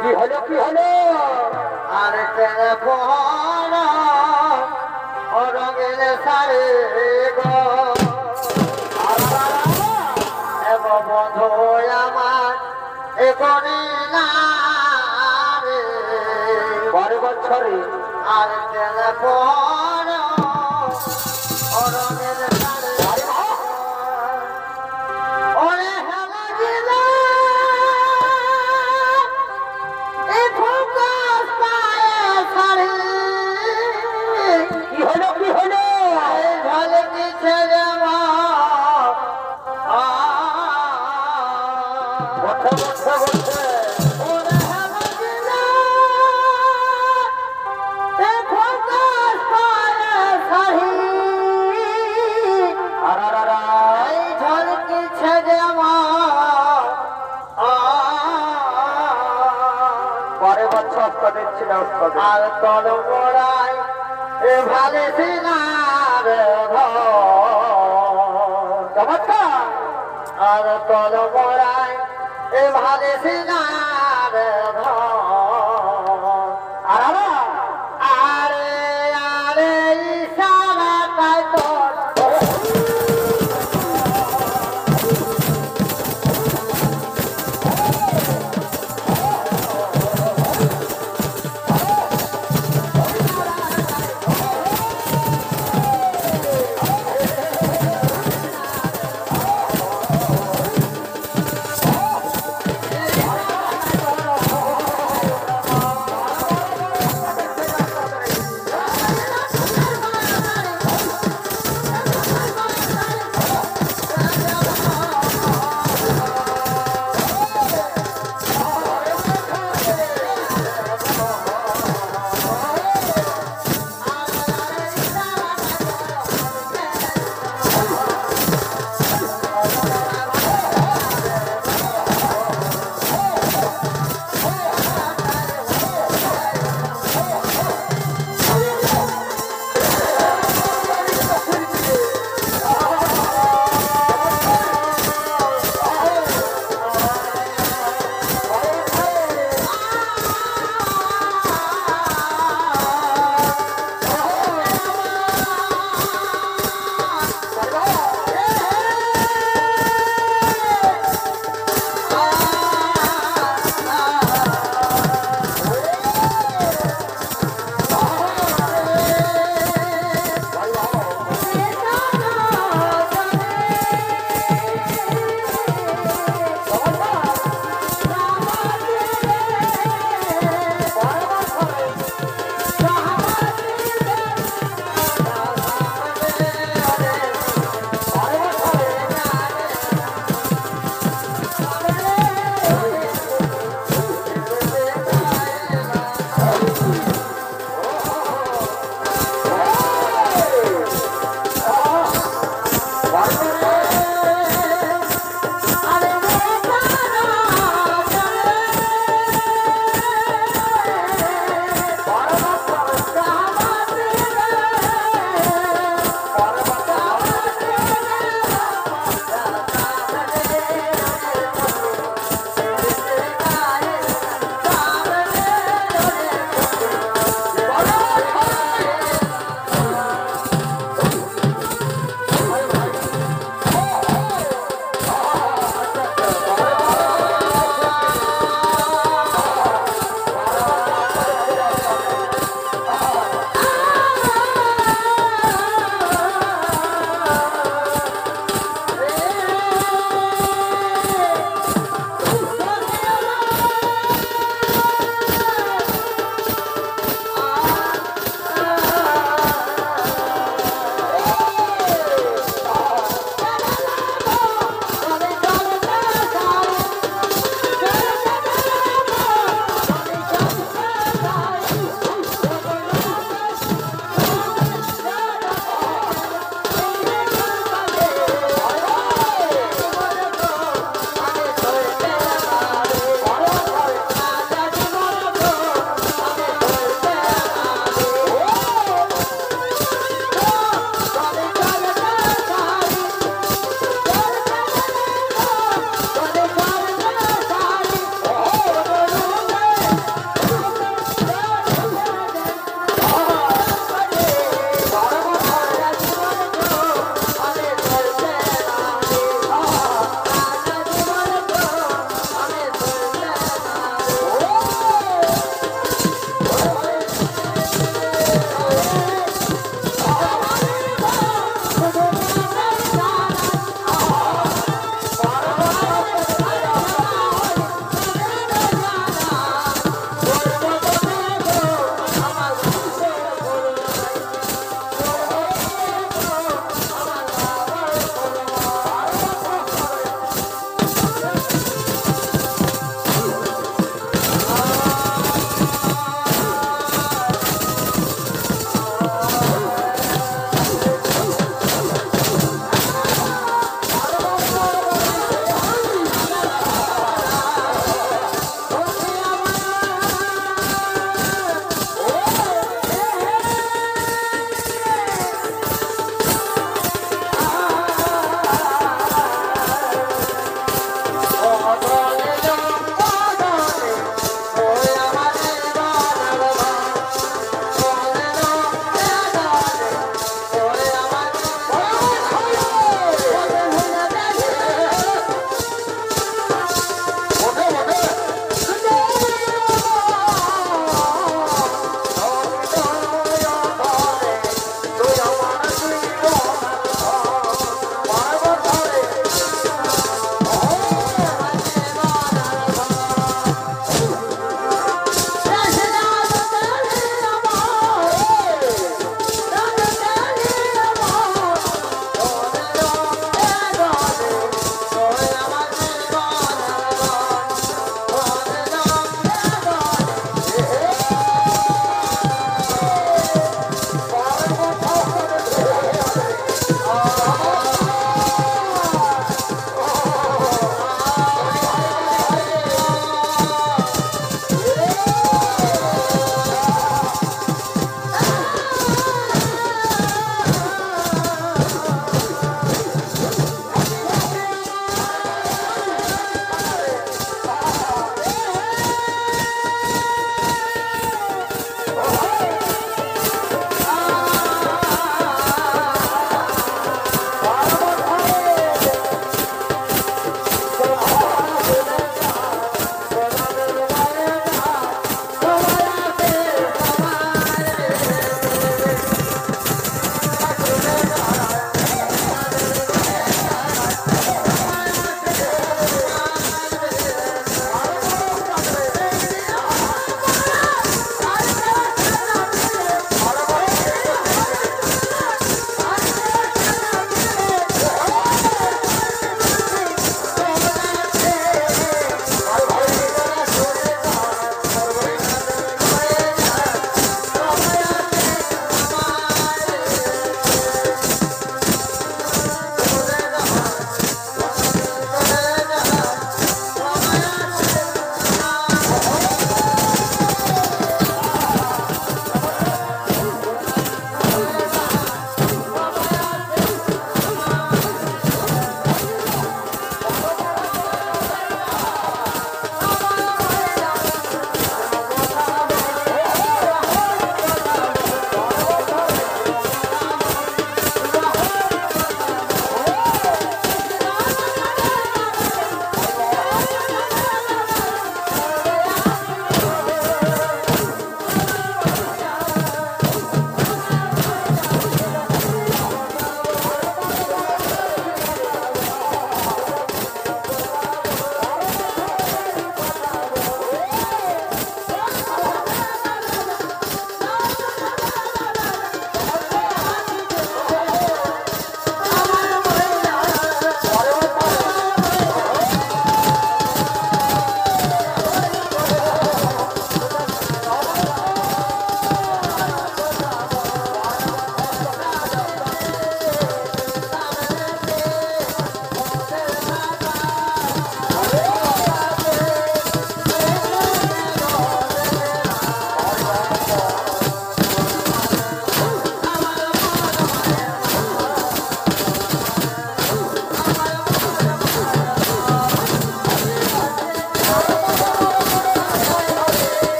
কি হলো কি হলো? আর টেলিফোন ও সারে গো। বন্ধু আমার এ গরিলা রে বারো বছরে আর টেলিফোন ও চমৎকার আর কলমরায় এ ভালে সিনার ঘর